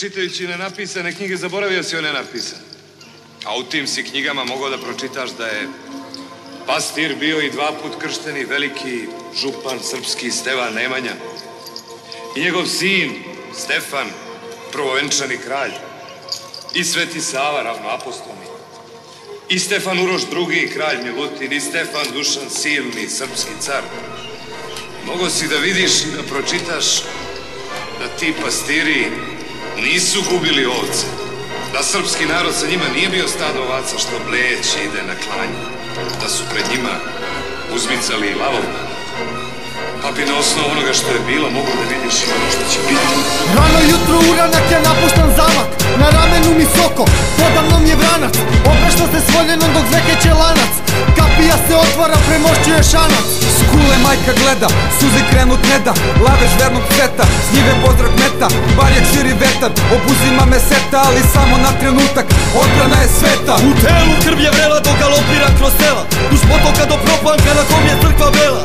Čitajući nenapisane knjige zaboravio si o nenapisane. A u tim si knjigama mogao da pročitaš da je pastir bio i dva put kršteni veliki župan srpski Stevan Nemanja i njegov sin Stefan, prvovenčani kralj i Sveti Sava, ravnoapostolni i Stefan Uroš II, kralj Milutin i Stefan Dušan Silni, srpski car. Mogao si da vidiš i da pročitaš da ti pastiri nisu gubili ovce. Da srpski narod sa njima nije bio stado ovaca što bleće ide na klanje. Da su pred njima uzmicali i lavov. Pa bi na osnovu onoga što je bilo mogu da vidiš i ono što će biti. Rano jutro uranak je napuštan zamak Na ramenu mi soko, podavnom je vranac Oprašta se svoljenom dok zvekeće lanac Kapija se otvara, premošćuje šanac majka gleda, suze krenut ne da Lavež vernog cveta, s njive pozdrav meta Barjak širi vetar, obuzima me seta Ali samo na trenutak, odbrana je sveta. U telu krv je vrela dok galopira kroz sela Duž potoka do propanka na kom je crkva bela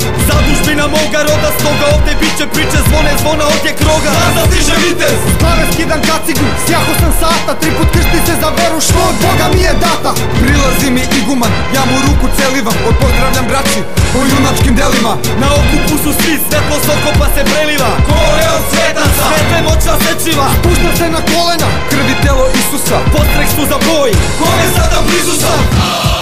Zadužbina moga roda stoga ovdje bit će priče zvone zvona odjek roga Nazad stiže vitez. S glave skidam kacigu, sjaho sam sata Tri put kršti se za veru, što od Boga mi je data? Prilazi mi iguman, ja mu ruku celivam Odpozdravljam braći po junačkim delima. Na okupu su svi, svetlo okopa se preliva. Kole od svetaca, sve moćna sečiva. Puštam se na kolena, Krvi telo Isusa, Postreh su za boj, kome sada blizu sam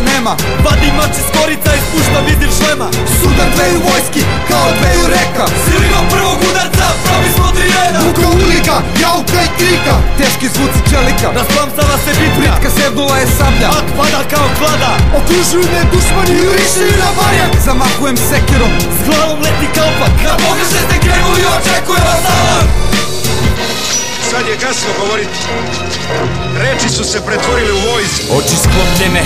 Mesta nema, Vadi mač iz korica i spušta vizir šlema. Sudar dveju vojski Kao dveju reka, Silimo prvog udarca, pravi smo tri reda. Buka ulika, jauka i krika teški zvuci čelika. Rasplamsava se bitka, Pritka sednula je sablja, mak pada kao klada. Okružuju me dušmani i jurišaju na barjak. Zamahujem sekirom S glavom leti kalpak. Na pogrešne ste krenuli, očekuje vas alarm Sad je kasno govoriti. Reči su se pretvorile u vojsku. Oči sklopljene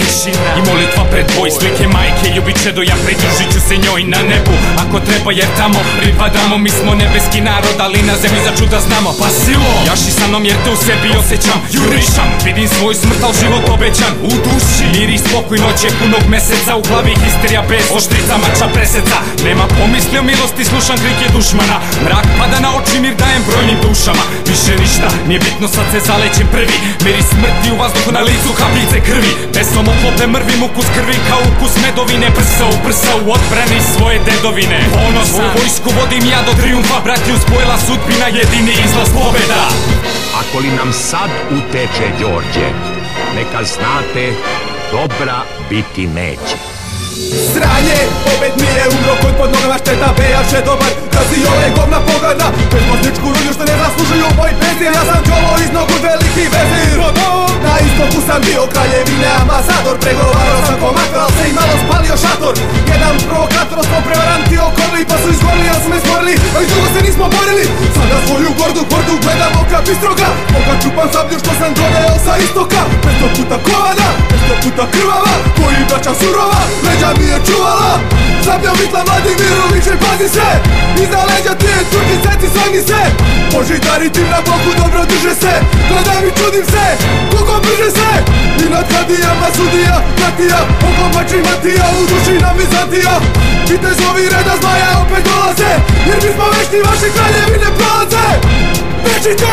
i molitva pred boj. Slike majke ljubiće do ja pridružit ću se njoj na nebu. Ako treba jer tamo pripadamo. Mi smo nebeski narod ali na zemlji za čuda znamo. Pa silo, jaši sa mnom jer te u sebi osjećam. Jurišam, vidim svoj smrt al život obećan. U duši, mir i spokoj noće punog meseca. U glavi histerija bez oštrica mača preseca. Nema pomisli o milosti, slušam krike dušmana. Mrak pada na oči, mir dajem brojnim dušama. Više ništa, nije bitno sad se zalećem prvi. Miris smrti u vazduhu na licu kapljice krvi. Besom oklope mrvim ukus krvi kao ukus medovine. Prsa u prsa u odbrani svoje dedovine. Ponosan. Svoju vojsku vodim ja do triumfa. Bratiju spojila sudbina jedini izlaz pobeda Ako li nam sad uteče Đorđe, neka znate, dobra biti neće. Sranje, opet mi je umro kod pod nogama šteta Bejaš je dobar, kad si ove govna pogada Bezmozničku rulju Sam bio kraljevine ambasador Pregovarao sam komakar, al se i malo spalio šator. Jedan provokator smo prevaranti okolili Pa su izgorili, al su me stvorili A i dugo se nismo borili. Sada svoju gordu bordu gledam oka bistroga Oka čupam sablju što sam doneo sa istoka. Pesto puta kovana, pesto puta krvava Koji braća surova, leđa mi je čuvala Sablja vitla mladi Mirović, pazi se. Iza leđa ti je turki seci, sogni se. Požitari tim na boku dobro drže se. Gledam i čudim se, koliko brže se I nad kadijama sudija, katija Oklopači matija, u duši nam Vizantija Vitezovi reda zmaja opet dolaze Jer mi smo vešni vaše kraljevine prolaze. Bežite,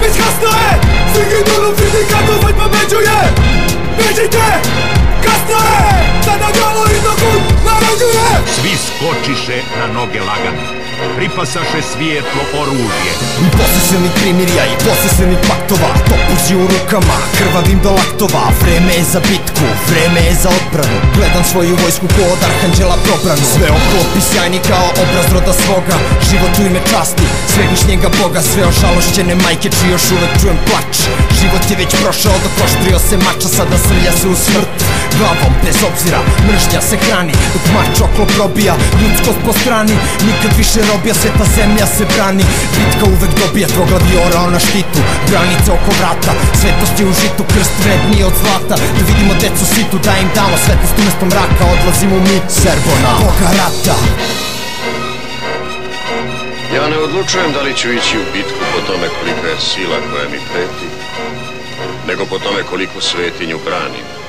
već kasno je Svi idu u sindikatu, već Bežite, kasno je Sada galo iznokut narađuje Svi skočiše na noge lagano, pripasaše svijetlo oružje. Poseseni primirja i poseseni paktova. Topuzi u rukama, krvavim do laktova. Vreme je za bitku, vreme je za odbranu. Gledam svoju vojsku ko od arhanđela probranu. Sve oklopi sjajni kao obraz roda svoga. Život u ime časti, svevišnjega boga. Sve ožalošćene majke čiji još uvek čujem plač. Život je već prošao, dok oštrio se mača. Sada srlja se u smrt Glavom bez obzira, mržnja se hrani Dok mač oklo probija, ljudskost po strani. Nikad više robija, sveta zemlja se brani. Bitka uvek dobija, troglavi orao na štitu. Granica oko vrata, svetost je u žitu Krst vredniji od zlata, da vidimo decu situ Da im damo svetlost umesto mraka. Odlazimo mi, Serbona, Boga rata. Ja ne odlučujem da li ću ići u bitku po tome kolika je sila koja mi preti, nego po tome koliko svetinju branim.